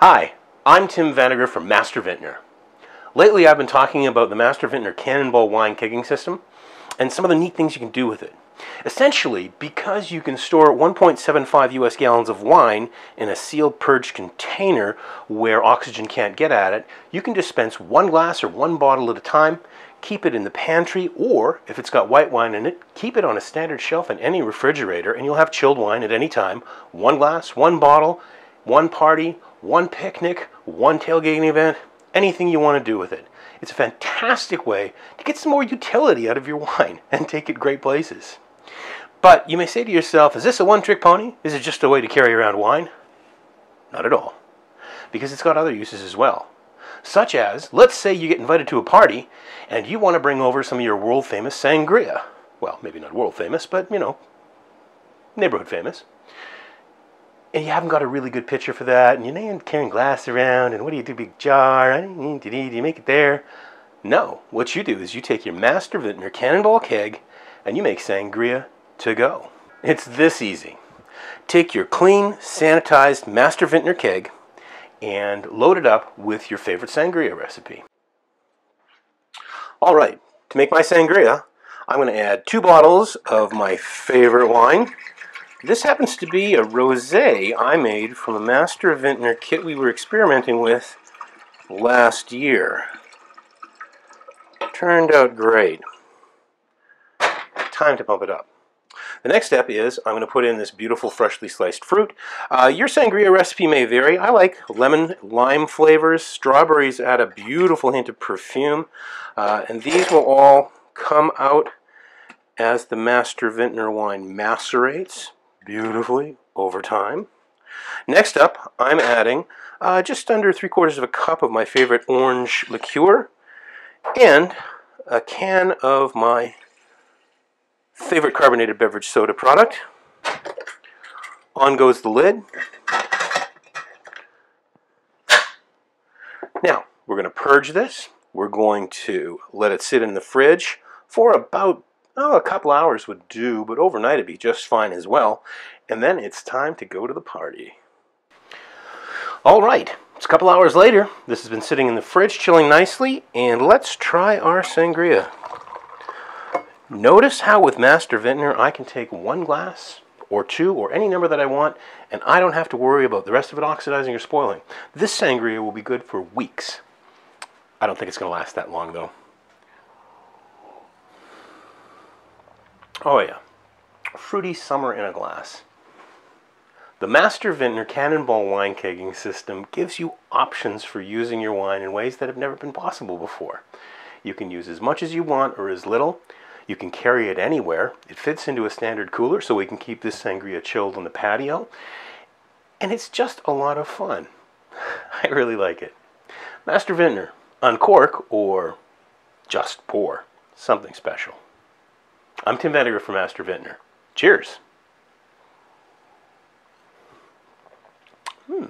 Hi, I'm Tim Vandergrift from Master Vintner. Lately I've been talking about the Master Vintner Cannonball wine kegging system and some of the neat things you can do with it. Essentially, because you can store 1.75 US gallons of wine in a sealed purged container where oxygen can't get at it, you can dispense one glass or one bottle at a time, keep it in the pantry, or if it's got white wine in it, keep it on a standard shelf in any refrigerator and you'll have chilled wine at any time. One glass, one bottle, one party, one picnic, one tailgating event, anything you want to do with it. It's a fantastic way to get some more utility out of your wine and take it great places. But you may say to yourself, is this a one trick pony? Is it just a way to carry around wine? Not at all. Because it's got other uses as well. Such as, let's say you get invited to a party and you want to bring over some of your world famous sangria. Well, maybe not world famous, but you know, neighborhood famous and you haven't got a really good picture for that, and you're carrying glass around, and what do you do, big jar? Do you make it there? No, what you do is you take your Master Vintner Cannonball keg, and you make sangria to go. It's this easy. Take your clean, sanitized Master Vintner keg, and load it up with your favorite sangria recipe. All right, to make my sangria, I'm going to add two bottles of my favorite wine. This happens to be a rosé I made from a Master Vintner kit we were experimenting with last year. Turned out great. Time to pump it up. The next step is I'm going to put in this beautiful freshly sliced fruit. Uh, your sangria recipe may vary. I like lemon, lime flavors. Strawberries add a beautiful hint of perfume. Uh, and these will all come out as the Master Vintner wine macerates beautifully over time. Next up, I'm adding uh, just under three quarters of a cup of my favorite orange liqueur and a can of my favorite carbonated beverage soda product. On goes the lid. Now, we're going to purge this. We're going to let it sit in the fridge for about Oh, a couple hours would do, but overnight it'd be just fine as well. And then it's time to go to the party. All right, it's a couple hours later. This has been sitting in the fridge, chilling nicely, and let's try our sangria. Notice how with Master Vintner I can take one glass or two or any number that I want, and I don't have to worry about the rest of it oxidizing or spoiling. This sangria will be good for weeks. I don't think it's going to last that long, though. Oh yeah, fruity summer in a glass. The Master Vintner Cannonball wine kegging system gives you options for using your wine in ways that have never been possible before. You can use as much as you want or as little. You can carry it anywhere. It fits into a standard cooler so we can keep this sangria chilled on the patio. And it's just a lot of fun. I really like it. Master Vintner, uncork or just pour. Something special. I'm Tim Vandergrift from Master Vintner. Cheers. Hmm.